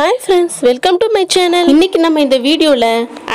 Hi friends welcome to my channel இன்னைக்கு நம்ம இந்த வீடியோல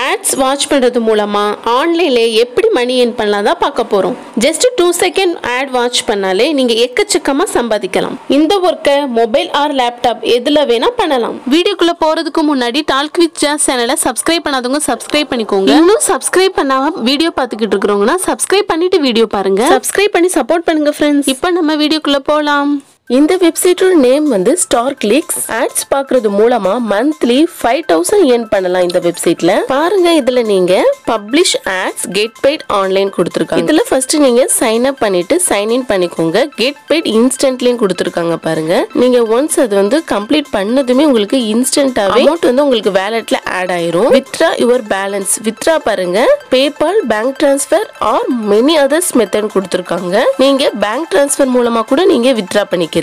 ஆட்ஸ் வாட்ச் பண்றது மூலமா ஆன்லைன்ல எப்படி மணி ஏர்ன் பண்ணலாம் தான் பார்க்க போறோம். Just two second ad watch பண்ணாலே நீங்க எக்கச்சக்கமா சம்பாதிக்கலாம். இந்த ஒர்க்கை மொபைல் ஆர் லேப்டாப் எதுல வேணா பண்ணலாம். வீடியோக்குள்ள போறதுக்கு முன்னாடி டால்க் வித் ஜாஸ் சேனலை சப்ஸ்கிரைப் பண்ணாதவங்க சப்ஸ்கிரைப் பண்ணிக்கோங்க. இன்னும் சப்ஸ்கிரைப் பண்ணாம வீடியோ பார்த்துக்கிட்டு இருக்கிறவங்கன்னா சப்ஸ்கிரைப் பண்ணிட்டு வீடியோ பாருங்க. சப்ஸ்கிரைப் பண்ணி சப்போர்ட் பண்ணுங்க ஃப்ரெண்ட்ஸ் இப்போ நம்ம வீடியோக்குள்ள போலாம். இந்த வெப்சைட்டோட நேம் வந்து ஸ்டார் கிளிக்ஸ் ஆட்ஸ் பாக்குறது மூலமா மந்த்லி ஃபைவ் தௌசண்ட் ஏர்ன் பண்ணலாம் இந்த வெப்சைட்ல பாருங்க இதுல நீங்க publish ads get paid online கொடுத்துருக்காங்க. இதுல ஃபர்ஸ்ட் நீங்க சைன் அப் பண்ணிட்டு சைன் இன் பண்ணிக்கோங்க. கெட் பெய்ட் இன்ஸ்டன்ட்லயும் கொடுத்துருக்காங்க பாருங்க. நீங்க ஒன்ஸ் அது வந்து கம்ப்ளீட் பண்ணதுமே உங்களுக்கு இன்ஸ்டன்டாவே அமௌண்ட் வந்து உங்களுக்கு வேலெட்ல ஆட் ஆயிரும். வித்ரா யுவர் பேலன்ஸ் வித்ரா பாருங்க. PayPal bank transfer or many others method கொடுத்துருக்காங்க. நீங்க பேங்க் டிரான்ஸ்ஃபர் மூலமா கூட நீங்க வித்ரா பண்ணிக்கலாம்.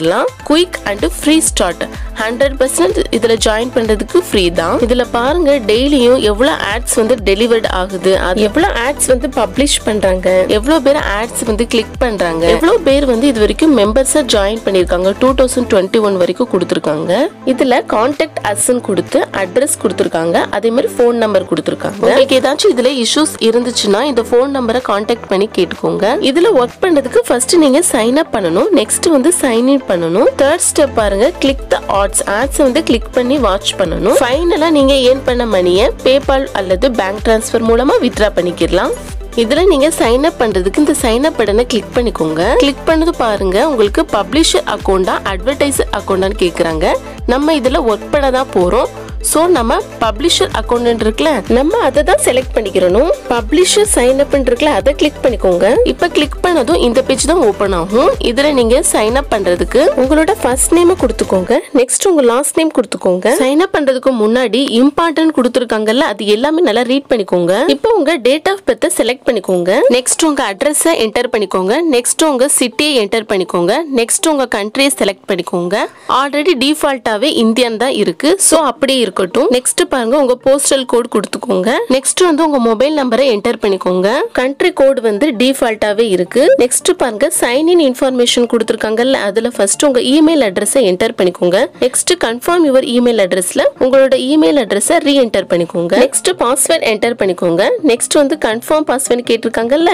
Quick and free start hundred percent இதுல ஜாயின் பண்றதுக்கு ஃப்ரீ தான். இதுல பாருங்க டெய்லியும் எவ்வளவு ஆட்ஸ் வந்து டெலிவர்ட் ஆகுது. அது எவ்வளவு ஆட்ஸ் வந்து பப்ளிஷ் பண்றாங்க. எவ்வளவு பேர் ஆட்ஸ் வந்து கிளிக் பண்றாங்க. எவ்வளவு பேர் வந்து இது வரைக்கும் மெம்பர்ஸா ஜாயின் பண்ணிருக்காங்க டூ தௌசண்ட் டுவெண்ட்டி ஒன் வரைக்கும் கொடுத்துருக்காங்க. இதுல கான்டாக்ட் அஸ்ன்னு கொடுத்து அட்ரஸ் கொடுத்துருக்காங்க. அதே மாதிரி ஃபோன் நம்பர் கொடுத்துருக்காங்க. உங்களுக்கு ஏதாச்சும் இதுல இஷ்யூஸ் இருந்துச்சுன்னா இந்த ஃபோன் நம்பரை கான்டாக்ட் பண்ணி கேட்டுக்கோங்க. இதுல ஒர்க் பண்றதுக்கு ஃபர்ஸ்ட் நீங்க சைன் அப் பண்ணணும். நெக்ஸ்ட் வந்து சைன் இன் பண்ணணும். தேர்ட் ஸ்டெப் பாருங்க கிளிக் த ஆட்ஸ் ஆட்ஸ் வந்து கிளிக் பண்ணி வாட்ச் பண்ணணும். ஃபைனலா நீங்க ஏர்ன் பண்ண மணியை பேபால் அல்லது பேங்க் டிரான்ஸ்ஃபர் மூலமா வித்ரா பண்ணிக்கலாம் இதுல நீங்க சைன் அப் பண்றதுக்கு இந்த சைன் அப் பட்டனை கிளிக் பண்ணிக்கோங்க. கிளிக் பண்ணது பாருங்க உங்களுக்கு பப்ளிஷர் அக்கௌண்டா அட்வர்டைசர் அக்கௌண்டான்னு கேக்குறாங்க. நம்ம இதுல ஒர்க் பண்ண தான் போறோம். ஸோ நம்ம பப்ளிஷர் அக்கௌண்ட் இருக்குல்ல நம்ம அதை தான் செலக்ட் பண்ணிக்கிறணும். பப்ளிஷர் சைன் அப் இருக்குல்ல அதை கிளிக் பண்ணிக்கோங்க. இப்போ கிளிக் பண்ணதும் இந்த பேஜ் தான் ஓப்பன் ஆகும். இதுல நீங்க சைன் அப் பண்றதுக்கு உங்களோட ஃபர்ஸ்ட் நேம் கொடுத்துக்கோங்க. நெக்ஸ்ட் உங்க லாஸ்ட் நேம் கொடுத்துக்கோங்க. சைன் அப் பண்றதுக்கு முன்னாடி இம்பார்ட்டன்ட் கொடுத்துருக்காங்கல்ல அது எல்லாமே நல்லா ரீட் பண்ணிக்கோங்க. இப்போ உங்க டேட் ஆஃப் பர்த் செலக்ட் பண்ணிக்கோங்க. நெக்ஸ்ட் உங்க அட்ரஸ் என்டர் பண்ணிக்கோங்க. நெக்ஸ்ட் உங்க சிட்டியை என்டர் பண்ணிக்கோங்க. நெக்ஸ்ட் உங்க கண்ட்ரியை செலக்ட் பண்ணிக்கோங்க. ஆல்ரெடி டிஃபால்ட்டாவே இந்தியன் தான் இருக்கு. ஸோ அப்படியே இருக்கட்டும். நெக்ஸ்ட் பாருங்க உங்க போஸ்டல் கோட் கொடுத்துக்கோங்க. நெக்ஸ்ட் வந்து உங்க மொபைல் நம்பரை என்டர் பண்ணிக்கோங்க. கண்ட்ரி கோட் வந்து டிஃபால்ட்டாவே இருக்கு. நெக்ஸ்ட் பாருங்க சைன் இன் இன்ஃபர்மேஷன் கொடுத்துருக்காங்கல்ல அதுல ஃபர்ஸ்ட் உங்க இமெயில் அட்ரஸை என்டர் பண்ணிக்கோங்க. நெக்ஸ்ட் கன்ஃபார்ம் யுவர் இமெயில் அட்ரஸ்ல உங்களோட இமெயில் அட்ரஸை ரீ என்டர் பண்ணிக்கோங்க. நெக்ஸ்ட் பாஸ்வேர்ட் என்டர் பண்ணிக்கோங்க. நெக்ஸ்ட் வந்து கன்ஃபார்ம் பாஸ்வேர்ட் கேட்டிருக்காங்கல்ல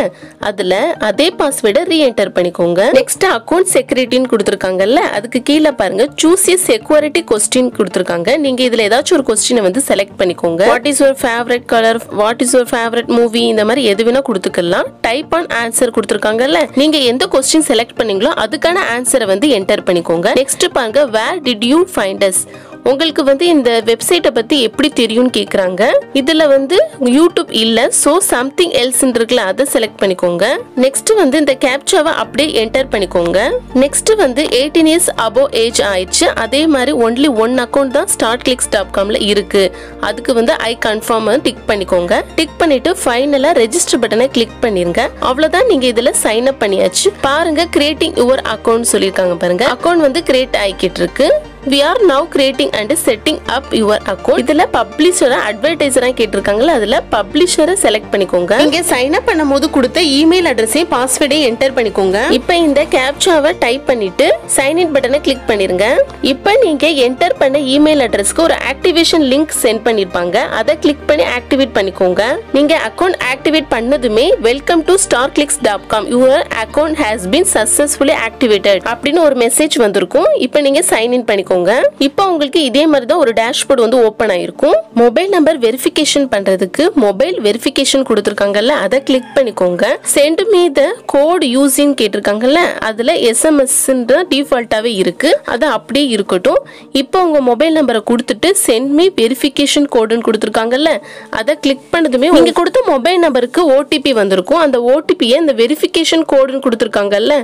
அதுல அதே பாஸ்வேர்டை ரீ என்டர் பண்ணிக்கோங்க. நெக்ஸ்ட் அக்கௌண்ட் செக்யூரிட்டின்னு கொடுத்துருக்காங்கல்ல அதுக்கு கீழே பாருங்க சூஸ் ஏ செக்யூரிட்டி கொஸ்டின் கொடுத்துருக்காங்க. நீங்க இதுல ஏதாச்சும் ஒரு கொஸ்டினை வந்து செலக்ட் பண்ணிக்கோங்க. What is your favourite colour what is your favourite movie இந்த மாதிரி எது வேணா கொடுத்துக்கலாம். டைப் ஆன் ஆன்சர் கொடுத்துருக்காங்கல்ல. நீங்க எந்த கொஸ்டின் செலக்ட் பண்ணீங்களோ அதுக்கான ஆன்சரை வந்து என்டர் பண்ணிக்கோங்க. நெக்ஸ்ட் பாருங்க where did you find us உங்களுக்கு வந்து இந்த வெப்சைட்டை பத்தி எப்படி தெரியும்னு கேக்குறாங்க. இதுல வந்து யூடியூப் இல்ல சோ சம்திங் எல்ஸ் இருக்குல்ல அதை செலக்ட் பண்ணிக்கோங்க. நெக்ஸ்ட் வந்து இந்த கேப்சாவை அப்படியே என்டர் பண்ணிக்கோங்க. நெக்ஸ்ட் வந்து எயிட்டீன் இயர்ஸ் அபோவ் ஏஜ் ஆயிடுச்சு. அதே மாதிரி ஒன்லி ஒன் அக்கௌண்ட் தான் ஸ்டார்ட் கிளிக்ஸ் டாட் காம்ல இருக்கு. அதுக்கு வந்து ஐ கன்ஃபார்ம் டிக் பண்ணிக்கோங்க. டிக் பண்ணிட்டு ஃபைனலா ரெஜிஸ்டர் பட்டனை கிளிக் பண்ணிருங்க. அவ்வளவுதான் நீங்க இதுல சைன் அப் பண்ணியாச்சு. பாருங்க கிரியேட்டிங் யுவர் அக்கௌண்ட் சொல்லியிருக்காங்க பாருங்க. அக்கௌண்ட் வந்து கிரியேட் ஆகிக்கிட்டு இருக்கு. We are now creating and setting up your account. இதுல பப்ளிஷர் அட்வர்டைசரா கேட்டிருக்காங்கல்ல அதுல பப்ளிஷரை செலக்ட் பண்ணிக்கோங்க. நீங்க சைன் அப் பண்ணும்போது கொடுத்த இமெயில் அட்ரஸையும் பாஸ்வேர்டையும் என்டர் பண்ணிக்கோங்க. இப்போ இந்த கேப்சாவை டைப் பண்ணிட்டு சைன் இன் பட்டனை கிளிக் பண்ணிருங்க. இப்போ நீங்க என்டர் பண்ண இமெயில் அட்ரஸ்க்கு ஒரு ஆக்டிவேஷன் லிங்க் சென்ட் பண்ணிருப்பாங்க. அதை கிளிக் பண்ணி ஆக்டிவேட் பண்ணிக்கோங்க. நீங்க அக்கௌண்ட் ஆக்டிவேட் பண்ணதுமே welcome to star clicks dot com your account has been successfully activated அப்படின்னு ஒரு மெசேஜ் வந்திருக்கும். இப்போ நீங்க சைன் இன் பண்ணிக்கோங்க. இப்போ உங்களுக்கு இதே மாதிரி தான் ஒரு டேஷ்போர்ட் வந்து ஓப்பன் ஆயிருக்கும். மொபைல் நம்பர் வெரிஃபிகேஷன் பண்றதுக்கு மொபைல் வெரிஃபிகேஷன் கொடுத்துருக்காங்கல்ல அதை கிளிக் பண்ணிக்கோங்க. Send me the code using கேட்டிருக்காங்கல்ல அதுல எஸ்எம்எஸ் டிஃபால்ட்டாவே இருக்கு. அது அப்படியே இருக்கட்டும். இப்போ உங்க மொபைல் நம்பரை கொடுத்துட்டு சென்ட் மீ வெரிஃபிகேஷன் கோடுன்னு கொடுத்துருக்காங்கல்ல அதை கிளிக் பண்ணதுமே நீங்க கொடுத்த மொபைல் நம்பருக்கு ஓடிபி வந்திருக்கும். அந்த ஓடிபியை இந்த வெரிஃபிகேஷன் கோடுன்னு கொடுத்துருக்காங்கல்ல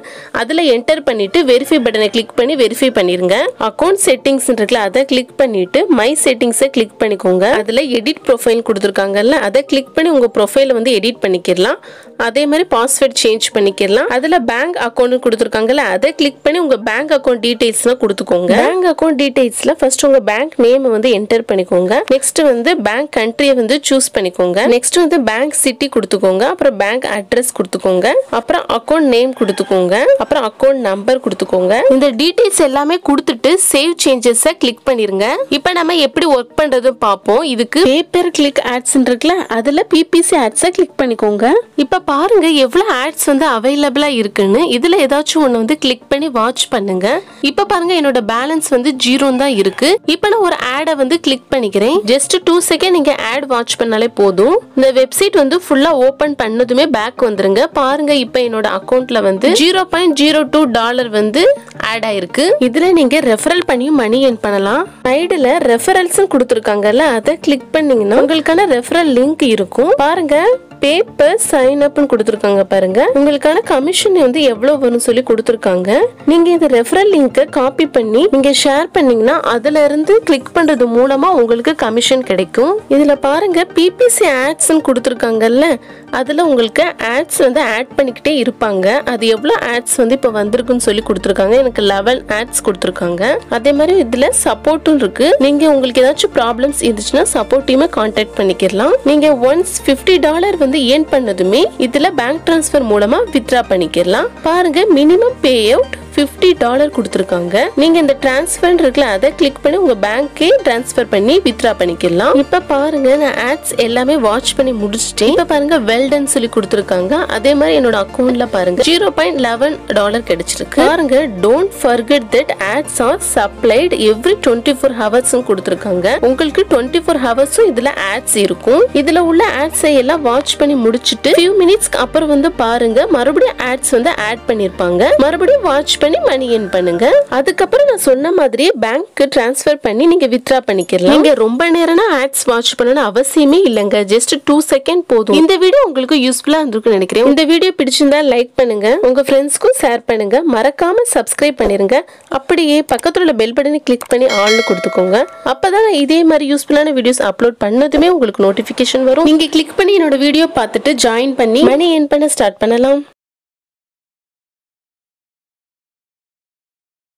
அதுல என்டர் பண்ணிட்டு வெரிஃபை பட்டனை கிளிக் பண்ணி வெரிஃபை பண்ணிருங்க. அக்கௌண்ட் செட்டிங்ஸ் இருக்குல்ல அதை கிளிக் பண்ணிட்டு மை செட்டிங்ஸை கிளிக் பண்ணிக்கோங்க. அதில் எடிட் ப்ரொஃபைல் கொடுத்துருக்காங்கல்ல அதை கிளிக் பண்ணி உங்கள் ப்ரொஃபைலை வந்து எடிட் பண்ணிக்கிடலாம். அதே மாதிரி பாஸ்வேர்ட் சேஞ்ச் பண்ணிக்கிடலாம். அதில் பேங்க் அக்கௌண்ட் கொடுத்துருக்காங்கல்ல அதை கிளிக் பண்ணி உங்கள் பேங்க் அக்கௌண்ட் டீடைல்ஸ்லாம் கொடுத்துக்கோங்க. பேங்க் அக்கௌண்ட் டீட்டெயில்ஸில் ஃபர்ஸ்ட் உங்கள் பேங்க் நேம் வந்து என்டர் பண்ணிக்கோங்க. நெக்ஸ்ட் வந்து பேங்க் கண்ட்ரியை வந்து சூஸ் பண்ணிக்கோங்க. நெக்ஸ்ட் வந்து பேங்க் சிட்டி கொடுத்துக்கோங்க. அப்புறம் பேங்க் அட்ரஸ் கொடுத்துக்கோங்க. அப்புறம் அக்கௌண்ட் நேம் கொடுத்துக்கோங்க. அப்புறம் அக்கௌண்ட் நம்பர் கொடுத்துக்கோங்க. இந்த டீட்டெயில்ஸ் எல்லாமே கொடுத்துட்டு சேவ் சேவ் சேஞ்சஸை கிளிக் பண்ணிருங்க. இப்போ நம்ம எப்படி ஒர்க் பண்றது பார்ப்போம். இதுக்கு பேப்பர் கிளிக் ஆட்ஸ் இருக்குல்ல அதுல பிபிசி ஆட்ஸை கிளிக் பண்ணிக்கோங்க. இப்போ பாருங்க எவ்வளவு ஆட்ஸ் வந்து அவைலபிளா இருக்குன்னு. இதுல ஏதாச்சும் ஒன்று வந்து கிளிக் பண்ணி வாட்ச் பண்ணுங்க. இப்போ பாருங்க என்னோட பேலன்ஸ் வந்து ஜீரோ தான் இருக்கு. இப்போ நான் ஒரு ஆடை வந்து கிளிக் பண்ணிக்கிறேன். ஜஸ்ட் டூ செகண்ட் நீங்க ஆட் வாட்ச் பண்ணாலே போதும். இந்த வெப்சைட் வந்து ஃபுல்லா ஓபன் பண்ணதுமே பேக் வந்துருங்க. பாருங்க இப்போ என்னோட அக்கௌண்ட்ல வந்து zero point zero two dollar வந்து ஆட் ஆயிருக்கு. இதுல நீங்க ரெஃபரல் பண்ணி மணி ஏர்ன் பண்ணலாம். சைடுல ரெஃபரல்ஸ் கொடுத்துருக்காங்கல்ல அதை கிளிக் பண்ணீங்கன்னா உங்களுக்கான ரெஃபரல் லிங்க் இருக்கும். பாருங்க. பேப்பர் சைன் அப்னு கொடுத்துருக்காங்க பாருங்க. உங்களுக்கான கமிஷன் வந்து எவ்வளவு வரும்னு சொல்லி கொடுத்துருக்காங்க. நீங்க இந்த ரெஃபரல் லிங்கை காப்பி பண்ணி நீங்க ஷேர் பண்ணீங்கன்னா அதுல இருந்து கிளிக் பண்றது மூலமா உங்களுக்கு கமிஷன் கிடைக்கும். இதுல பாருங்க பிபிசி ஆட்ஸ் கொடுத்துருக்காங்கல்ல அதுல உங்களுக்கு ஆட்ஸ் வந்து ஆட் பண்ணிக்கிட்டே இருப்பாங்க. அது எவ்வளவு ஆட்ஸ் வந்து இப்போ வந்திருக்குன்னு சொல்லி கொடுத்துருக்காங்க. எனக்கு லெவல் ஆட்ஸ் கொடுத்துருக்காங்க. அதே மாதிரி இதுல சப்போர்ட்டும் இருக்கு. நீங்க உங்களுக்கு ஏதாச்சும் ப்ராப்ளம்ஸ் இருந்துச்சுன்னா சப்போர்ட் டீமை கான்டாக்ட் பண்ணிக்கலாம் நீங்க ஒன்ஸ் 50 டாலர் வந்து ஏர்ன் பண்ணதுமே இதுல பேங்க் டிரான்ஸ்ஃபர் மூலமா வித்ரா பண்ணிக்கலாம் பாருங்க மினிமம் பே அவுட் 50 டாலர் கொடுத்துருக்காங்க. நீங்க இந்த டிரான்ஸ்ஃபர் இருக்குல்ல அதை கிளிக் பண்ணி உங்க பேங்க்கே டிரான்ஸ்ஃபர் பண்ணி வித்ரா பண்ணிக்கலாம். இப்ப பாருங்க நான் ஆட்ஸ் எல்லாமே வாட்ச் பண்ணி முடிச்சுட்டேன். இப்ப பாருங்க வெல்டன் சொல்லி கொடுத்துருக்காங்க. அதே மாதிரி என்னோட அக்கௌண்ட்ல பாருங்க ஜீரோ பாயிண்ட் லெவன் டாலர் கிடைச்சிருக்கு. பாருங்க don't forget that ads are supplied every twenty four ஹவர்ஸும் கொடுத்துருக்காங்க. உங்களுக்கு டுவெண்ட்டி ஃபோர் ஹவர்ஸும் இதுல ஆட்ஸ் இருக்கும். இதுல உள்ள ஆட்ஸ் எல்லாம் வாட்ச் பண்ணி முடிச்சிட்டு ஃபியூ மினிட்ஸ்க்கு அப்புறம் வந்து பாருங்க மறுபடியும் ஆட்ஸ் வந்து ஆட் பண்ணிருப்பாங்க. மறுபடியும் வாட்ச் பண்ணி மணி ஏர்ன் பண்ணுங்க. அதுக்கப்புறம் நான் சொன்ன மாதிரியே பேங்க்கு டிரான்ஸ்ஃபர் பண்ணி நீங்க வித்ரா பண்ணிக்கலாம் நீங்க ரொம்ப நேரம்னா ஆட்ஸ் வாட்ச் பண்ணணும் அவசியமே இல்லைங்க. ஜஸ்ட் டூ செகண்ட் போதும். இந்த வீடியோ உங்களுக்கு யூஸ்ஃபுல்லா இருந்திருக்கும்னு நினைக்கிறேன். இந்த வீடியோ பிடிச்சிருந்தா லைக் பண்ணுங்க. உங்க ஃப்ரெண்ட்ஸ்க்கும் ஷேர் பண்ணுங்க. மறக்காம சப்ஸ்கிரைப் பண்ணிருங்க. அப்படியே பக்கத்துல உள்ள பெல் பட்டனை கிளிக் பண்ணி ஆல்னு கொடுத்துக்கோங்க. அப்பதான் இதே மாதிரி யூஸ்ஃபுல்லான வீடியோஸ் அப்லோட் பண்ணதுமே உங்களுக்கு நோட்டிபிகேஷன் வரும். நீங்க கிளிக் பண்ணி என்னோட வீடியோ பார்த்துட்டு ஜாயின் பண்ணி மணி ஏர்ன் பண்ண ஸ்டார்ட் பண்ணலாம்.